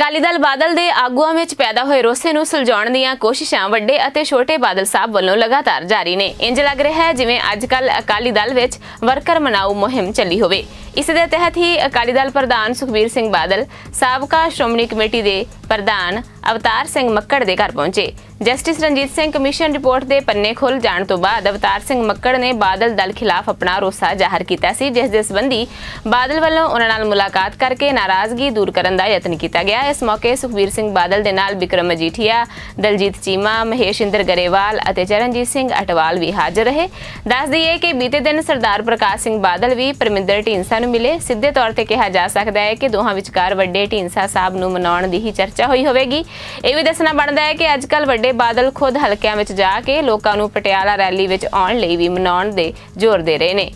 ਅਕਾਲੀ ਦਲ ਬਾਦਲ ਦੇ ਆਗੂਆਂ ਵਿੱਚ ਪੈਦਾ ਹੋਏ ਰੋਸੇ ਨੂੰ ਸੁਲਝਾਉਣ ਦੀਆਂ ਕੋਸ਼ਿਸ਼ਾਂ ਵੱਡੇ ਅਤੇ ਛੋਟੇ ਬਾਦਲ ਸਾਹਿਬ ਵੱਲੋਂ ਲਗਾਤਾਰ ਜਾਰੀ ਨੇ। ਇੰਜ ਲੱਗ ਰਿਹਾ ਹੈ ਜਿਵੇਂ ਅੱਜ ਕੱਲ ਅਕਾਲੀ ਦਲ ਵਿੱਚ ਵਰਕਰ ਮਨਾਉ ਮੁਹਿੰਮ ਚੱਲੀ ਹੋਵੇ। ਇਸ ਦੇ ਤਹਿਤ ਹੀ ਅਕਾਲੀ ਦਲ ਪ੍ਰਧਾਨ ਸੁਖਬੀਰ ਸਿੰਘ ਬਾਦਲ, ਸਾਬਕਾ ਸ਼੍ਰੋਮਣੀ ਕਮੇਟੀ ਦੇ ਪ੍ਰਧਾਨ ਅਵਤਾਰ ਸਿੰਘ ਮੱਕੜ ਦੇ ਘਰ ਪਹੁੰਚੇ। Justice Ranjit Singh commission report ਦੇ ਪੰਨੇ ਖੁੱਲ ਜਾਣ ਤੋਂ ਬਾਅਦ ਅਵਤਾਰ ਸਿੰਘ ਮੱਕੜ ਨੇ ਬਾਦਲ ਦਲ ਖਿਲਾਫ ਆਪਣਾ ਰੋਸਾ ਜ਼ਾਹਰ ਕੀਤਾ ਸੀ, ਜਿਸ ਦੇ ਸੰਬੰਧੀ ਬਾਦਲ ਵੱਲੋਂ ਉਹਨਾਂ ਨਾਲ ਮੁਲਾਕਾਤ ਕਰਕੇ ਨਾਰਾਜ਼ਗੀ ਦੂਰ ਕਰਨ ਦਾ ਯਤਨ ਕੀਤਾ ਗਿਆ। ਇਸ ਮੌਕੇ ਸੁਖਬੀਰ ਸਿੰਘ ਬਾਦਲ ਦੇ ਨਾਲ ਵਿਕਰਮ ਮਜੀਠੀਆ, ਦਲਜੀਤ ਚੀਮਾ, ਮਹੇਸ਼ ਇੰਦਰ ਗਰੇਵਾਲ ਅਤੇ ਚਰਨਜੀਤ ਸਿੰਘ ਅਟਵਾਲ ਵੀ ਹਾਜ਼ਰ ਰਹੇ। ਦੱਸ ਦਈਏ ਕਿ ਬੀਤੇ ਦਿਨ ਸਰਦਾਰ ਪ੍ਰਕਾਸ਼ ਸਿੰਘ ਬਾਦਲ ਵੀ ਪਰਮਿੰਦਰ ਢੀਂਸਾ ਨੂੰ ਮਿਲੇ, ਸਿੱਧੇ ਤੌਰ ਤੇ ਕਿਹਾ ਜਾ ਸਕਦਾ ਹੈ ਕਿ ਦੋਹਾਂ ਵਿਚਕਾਰ ਵੱਡੇ ਢੀਂਸਾ ਸਾਹਿਬ ਨੂੰ ਮਨਾਉਣ ਦੀ ਹੀ ਚਰਚਾ ਹੋਈ ਹੋਵੇਗੀ। ਇਹ ਵੀ ਦੱਸਣਾ ਬਣਦਾ ਹੈ ਕਿ ਅੱਜਕੱਲ ਵੱਡੇ ਬਾਦਲ ਖੁਦ ਹਲਕਿਆਂ ਵਿੱਚ ਜਾ ਕੇ ਲੋਕਾਂ ਨੂੰ ਪਟਿਆਲਾ ਰੈਲੀ ਵਿੱਚ ਆਉਣ ਲਈ ਵੀ ਮਨਾਉਣ ਦੇ ਜ਼ੋਰ ਦੇ ਰਹੇ ਨੇ।